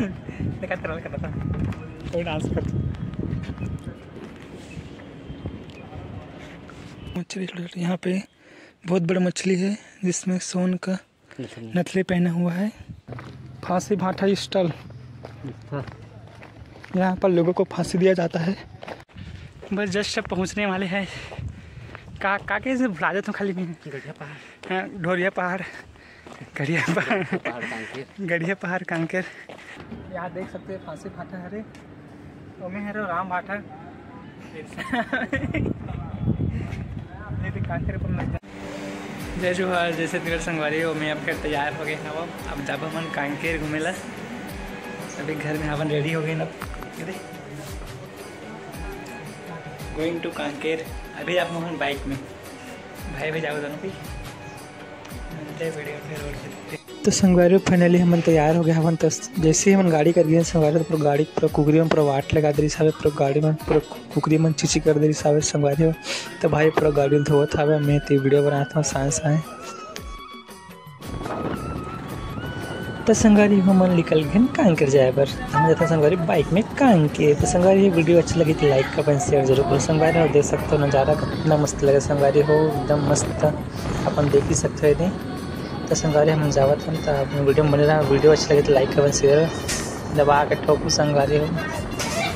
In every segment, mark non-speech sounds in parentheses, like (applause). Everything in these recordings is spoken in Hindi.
देखा तेरा कर रहा था कोई डांस कर मछली छोटे छोटे यहाँ पे बहुत बड़ा मछली है जिसमें सोन का नथली पहना हुआ है। फांसी भाटा स्टॉल। यहाँ पर लोगों को फांसी दिया जाता है। बस जस्ट अब पहुँचने वाले हैं। का का के से भुला देता हूँ खाली मैं। गढ़िया पहाड़। हाँ, ढोरिया पहाड़। गढ़िया पहाड़। गढ़िया पहाड़ कांकेर। यहाँ देख सकते हैं, फांसी फाटा है रे। ओमे है रो, राम भाटा। भी जय जोहार जैसे तिगर संगवारी हो। मैं अब कर तैयार हो गए हैं अब। जब हम कांकेर घूमेला, अभी घर में हवन रेडी हो गए ना। Going to Kanker. अभी आप मोहन बाइक में। भाई भाई जाओ दोनों मिलते वीडियो फिर और। तो संगवारी फाइनली हम तैयार हो गए। हवन तो जैसे ही हम गाड़ी कर गए, संगवारी तो पूरा गाड़ी, पूरा कुकरी में पूरा वाट लगा दे रही पूरा गाड़ी में पूरा कुकरी में चीची कर दे रही साहब संगवारी। हो तो भाई पूरा गाड़ी धोत हवे। मैं तो वीडियो बनाता हूँ साए साए तो संगवारी हमन निकल गए कांकेर जाए पर हम जाते संगवारी बाइक में कांकेर। तो संगवारी वीडियो अच्छी लगी तो लाइक का शेयर ज़रूर करो। संगवारी हो देख सकते हो, नज़ारा कितना मस्त लगे। संगवारी हो, एकदम मस्त। अपन देख ही सकते हो इन्हें। तो संगवारी हम जावत हम तो अपने वीडियो में बने रहा वीडियो अच्छी लगे तो लाइक कमेंट शेयर दबा के ठोकू संगवारी हो,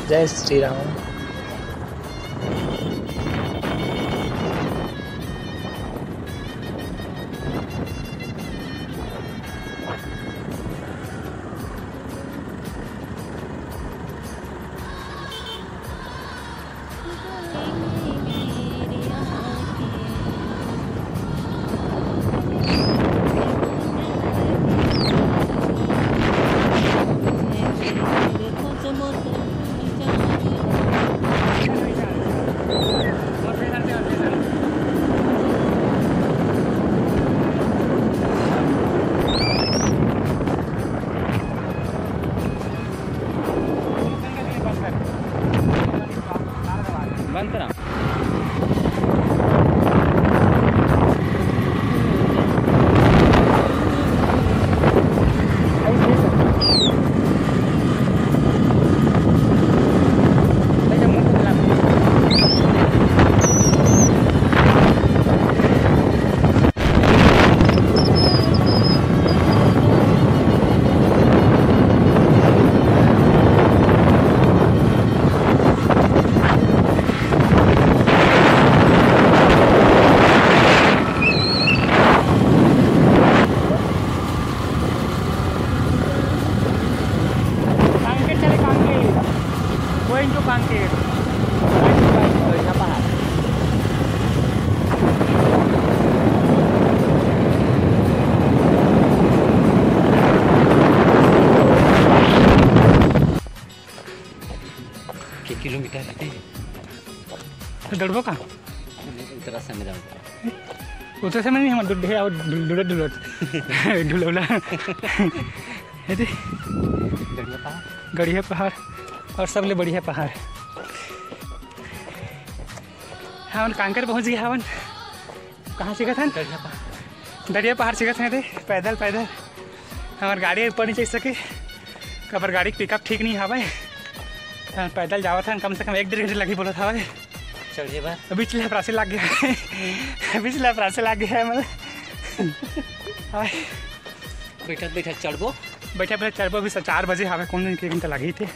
जय श्री राम। डरबो का? उतरा समय जाऊँ उतरे। समय नहीं हम डुडे और डुलत डुलत डुलौला ये दे गढ़िया पहाड़। गढ़िया पहाड़। और सबले बढ़िया पहाड़। हाँ कांकर पहुँच गया हवन। कहाँ सीखा था गढ़िया पहाड़। दरिया पहाड़ सीखा था थे पैदल पैदल। हमार गाड़ी ऊपर नहीं चल सके कबर गाड़ी पिकअप ठीक नहीं हवा। पैदल जावा था कम से कम एक डेढ़ घंटे लगी बोला था भाई अभी अपरासे लग गया। है पिछले लग गया है मतलब। हाय। बैठक बैठक चढ़बो। बैठे बैठे चार बजे हमें कौन दिन के घंटा लगी थी।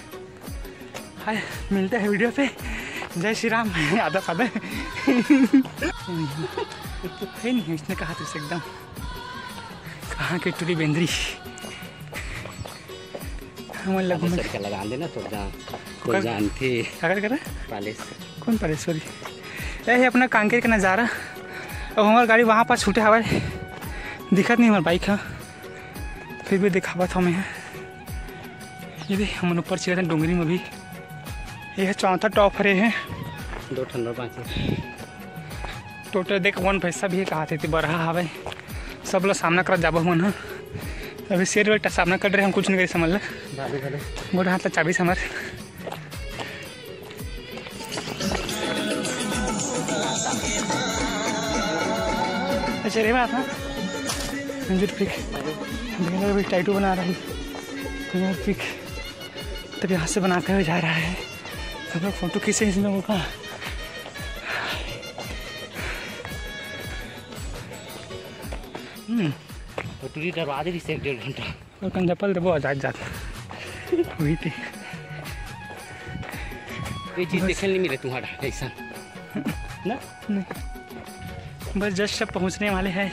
हाय मिलते हैं वीडियो पे। जय श्री राम। (laughs) आधा पादा है नहीं इसने कहा तुझसे एकदम। कहाँ की टूरी बेंद्री? हमारे लगू में सर का लगा देना तो जान कर- तो क्या कर रहा? पालिस। कौन परेश्वरी यही अपना कांकेर का नज़ारा। अब हमारी गाड़ी वहाँ पर छूटे हवा दिखत नहीं हमारा बाइक है फिर भी दिखावा था मैं ये भी हम ऊपर चढ़े थे डोंगरी में भी। ये है चौथा टॉप हरे हैं दो ठंडा पाँच टोटल देख वन पैसा भी है कहा थे बरहा हवे सब लोग सामना कर जाबो मन ह। अभी शेर बेटा सामना कर रहे हम कुछ नहीं करी समझ ला। भाभी भले गोड़ हाथ चाबी से हमार अच्छा रे बात मंजूर पिक। देखना अभी टाइटू बना रही। Finger pick. तब यहाँ से बनाते हुए जा रहा है। हम लोग फ़ोटो खींचे इस लोगों का। हम्म। टूरी डरवा दे रही से एक डेढ़ घंटा। और कहीं चप्पल देबो आ जात। वही थी। ये चीज़ देखे नहीं मिले तुम्हारा ऐसा। (laughs) ना? नहीं। बस जस्ट अब पहुँचने वाले हैं।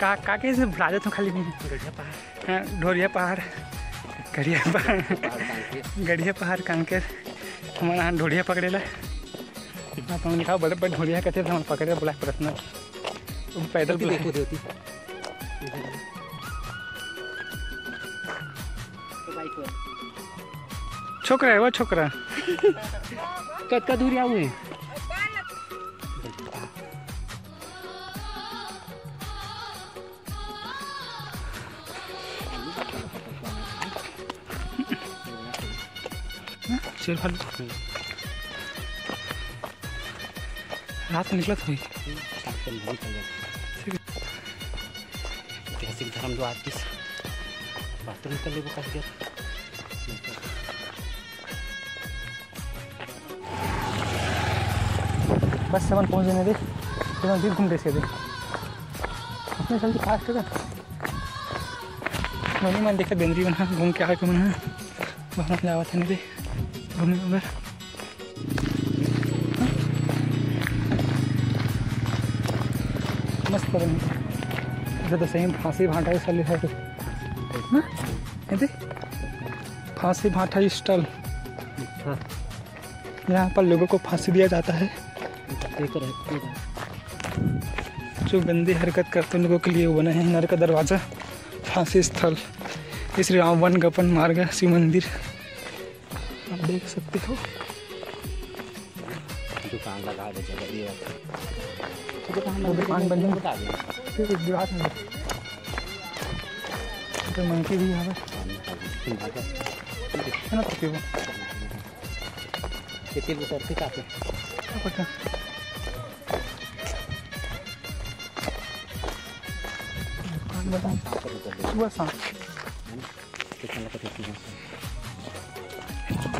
का का के से भुला देता हूँ खाली नहीं गढ़िया पहाड़। हाँ, ढोरिया पहाड़ गढ़िया (laughs) पहाड़ गढ़िया पहाड़ कांकेर। हमारे यहाँ ढोलिया पकड़ेला। आप हम लिखा बड़े बड़े ढोलिया कहते थे हम पकड़े बोला प्रश्न। पैदल बुलाए। देखो होती छोकरा है वो छोकरा। कद का दूर आऊ है। शेर फल रात में निकलत हुई ऐतिहासिक धर्म जो आर्टिस बाथरूम कर ले वो कह दिया बस सेवन पहुँच जाने दे। सेवन दिन घूम दे दे अपने जल्दी फास्ट कर मैंने मन देखा बेंद्री बना घूम के आके बना वहाँ जावा था नहीं दे घूमने मस्त बन इधर तो सही फांसी भाटा स्टॉल है तो। हाँ? ये देख। फांसी भाटा स्टॉल हाँ। यहाँ पर लोगों को फांसी दिया जाता है। जो गंदी हरकत करते लोगों के लिए वो बना है। नर का दरवाज़ा फांसी स्थल। श्री राम वन गपन मार्ग शिव मंदिर। देख सकते हो। दुकान लगा दे जगह ये वो दुकान बंद है। बता दे। फिर एक दीवार में तो मंकी भी यहाँ है ना तो कितने भी सर ठीक पता? दुकान बता सुबह शाम कितना लगता है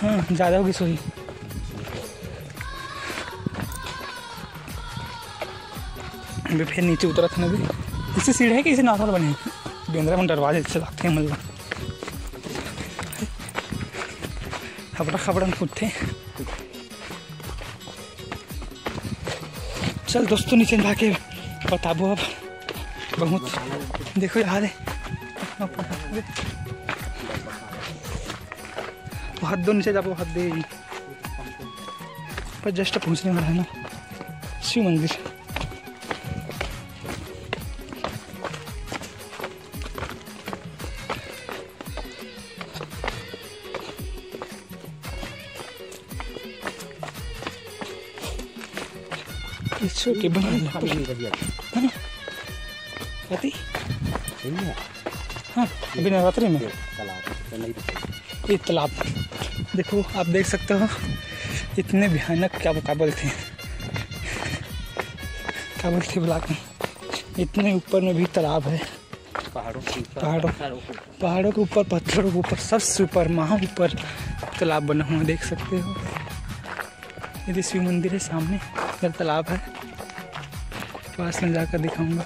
हाँ ज़्यादा होगी सोई अभी फिर नीचे उतरा था ना भी इससे सीढ़ी है कि इसे नॉर्मल बने बेंद्रा में दरवाजे से लगते हैं मतलब। खबड़ा खबड़ा उठे चल दोस्तों, नीचे जाके बताबो अब। बहुत। देखो यार। हाथ दो नीचे जाबो हाथ दे पर जस्ट पहुँचने वाला है ना। शिव मंदिर। छोटे बना हाँ अभी नवरात्रि में। ये तालाब देखो आप देख सकते हो इतने भयानक क्या क्या थे। बोलते हैं ब्लॉक। में इतने ऊपर में भी तालाब है। पहाड़ों के पहाड़ों। पहाड़ों के ऊपर। पत्थरों के ऊपर सबसे ऊपर महा ऊपर तालाब बना हुआ देख सकते हो। यदि शिव मंदिर है सामने इधर तालाब है। पास में जाकर दिखाऊँगा।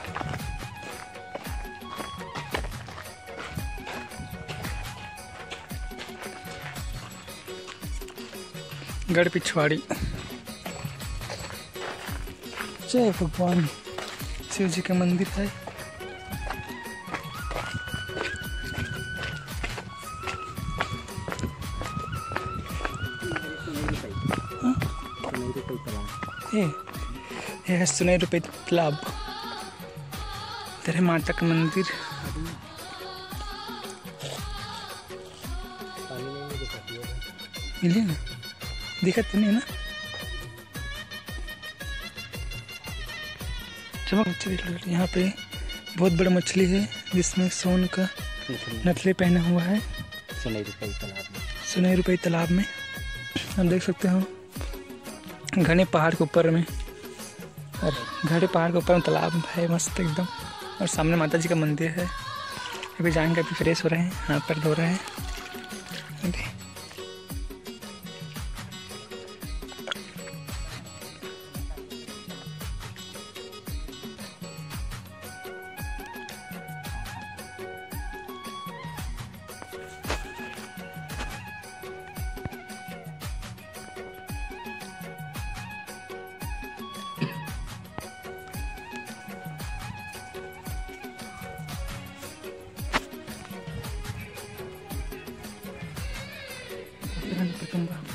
गढ़ पिछवाड़ी। जय भगवान शिव जी का मंदिर है। ये ये है सुनई रुपये तालाब। इधर है माता का मंदिर। मिले ना? दिखत तो नहीं है ना। चमक मछली यहाँ पे बहुत बड़ा मछली है जिसमें सोन का नथली पहना हुआ है। सुनाई रुपये तालाब में। सुनहरी रुपये तालाब में। आप देख सकते हो घने पहाड़ के ऊपर में। और घने पहाड़ के ऊपर में तालाब है मस्त एकदम। और सामने माता जी का मंदिर है। अभी जाएँगे अभी फ्रेश हो रहे हैं हाथ पर धो रहे हैं। अभी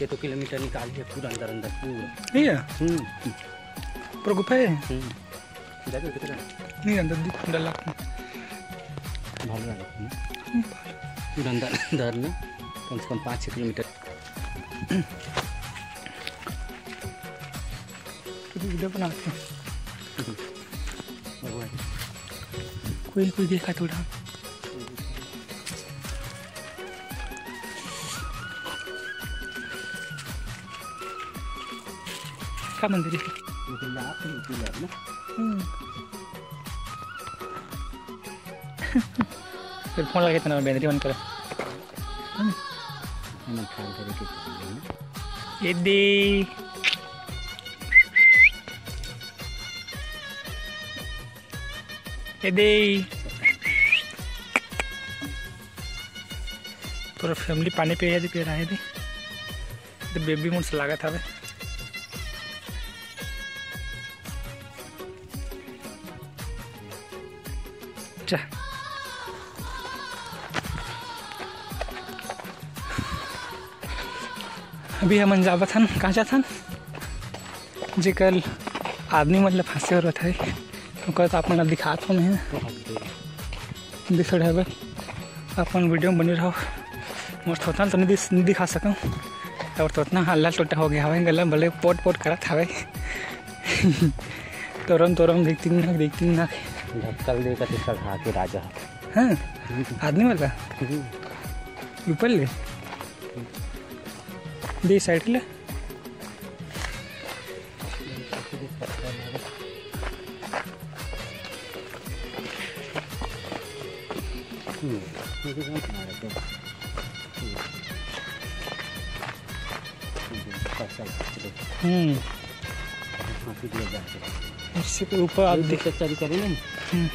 ये तो किलोमीटर निकाल दिया पूरा अंदर अंदर पूरा। नहीं हम्म, पूरा गुफा है? हम्म। कितना नहीं अंदर दिख डला भालो है। हम्म। पूरा अंदर अंदर में कम से कम पाँच छः किलोमीटर। वीडियो बनाते हैं कोई कोई देखा थोड़ा। क्या मंदिर है। फिर फ़ोन लगे तना बैटरी ऑन कर हम ख्याल करे। कि चलिए ना ये दे ये दे पूरा फैमिली पानी पे यदि पे रहे थे तो बेबी मुझसे लगा था वे चा अभी हम जावत हन कहाँ जात हन जे कल आदमी मतलब फंसे हो रहा था तो कहता आप मन दिखात हो मैं। दिख रहा अपन वीडियो में बनी रहो। मस्त होता तो नहीं दिस- दिखा सकूँ। और तो उतना हल्ला टोटा हो गया हवे गला भले पोट पोट करत हवे (laughs) तोरम तोरम देखती ना देखती ना ढक्कल देकर तो चढ़ा के राजा। हाँ आदमी वाला ऊपर ले। दे साइड ले। हम्म। इससे के ऊपर आप देख चरी करे नहीं हम्म,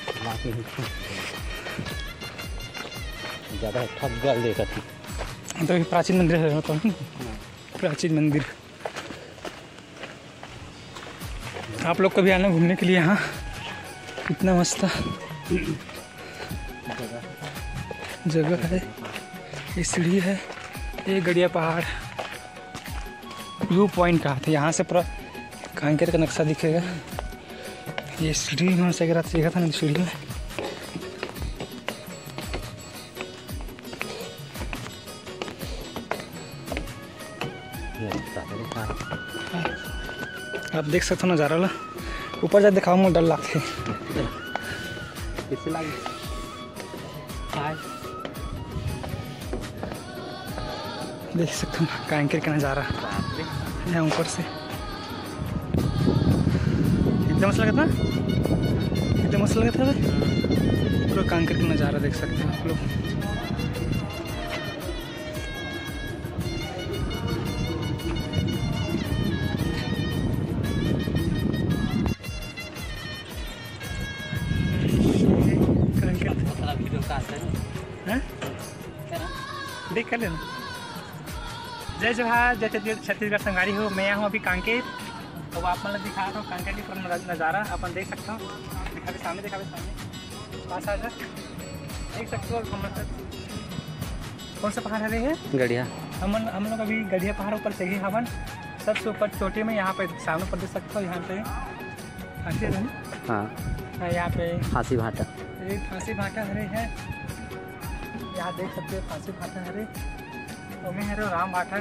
ज़्यादा ठग गल देखा थी। तो ये प्राचीन मंदिर है तो प्राचीन मंदिर। आप लोग कभी आना घूमने के लिए यहाँ? कितना मस्त जगह। है। ये सीढ़ी है ये गड़िया पहाड़। व्यू पॉइंट कहा था? यहाँ से पूरा कांकेर का नक्शा दिखेगा। ये सीढ़ी में से अगर देखा था ना सीढ़ी में। आप देख सकते हो नज़ारा ला। ऊपर जा दिखाओ मुझे डर लगते देख सकते हो कांकेर का नज़ारा बाप रे यहाँ ऊपर से। कितना मस्त लगा था? कितना मस्त लगा था बे? पूरा कांकर का नज़ारा देख सकते हैं आप लोग? देख कर लेना। जय जोहार जय छत्तीसगढ़ छत्तीसगढ़ संगारी हो। मैं यहाँ हूँ अभी कांकेर। तो आप मतलब दिखा रहा हूँ कांकेर की पूरा नज़ारा अपन देख सकते हो। दिखा दिखावे सामने दिखा दिखावे सामने। पास आ जा। देख सकते हो हम मतलब कौन सा पहाड़ है रे है? गढ़िया हम हम लोग अभी गढ़िया पहाड़ ऊपर चढ़े हवन। सबसे ऊपर चोटी में यहाँ पे सामने पर देख सकते हो यहाँ पे फांसी है। यहाँ पे फांसी भाटा। ये फांसी भाटा हरे है। यहाँ देख सकते हो फांसी भाटा हरे। और मैं हरे राम भाटा।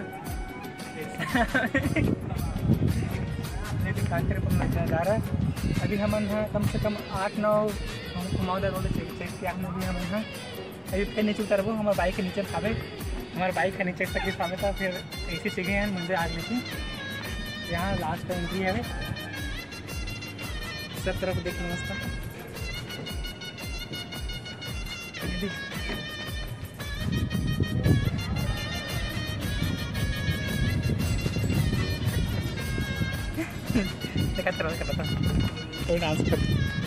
भी कांकर पर नज़ारा है। अभी हम हैं कम से कम आठ, नौ हम घुमावदार रोड चेक चेक किया हमने भी हम हैं अभी फिर नीचे उतरबो हमारे बाइक के नीचे खावे हमारे बाइक के नीचे तक सामने था, फिर ऐसे सीखे हैं मंदिर आज लेकिन यहाँ लास्ट एंट्री है सब तरफ़ देख नमस्कार। देखा था एक डांस कर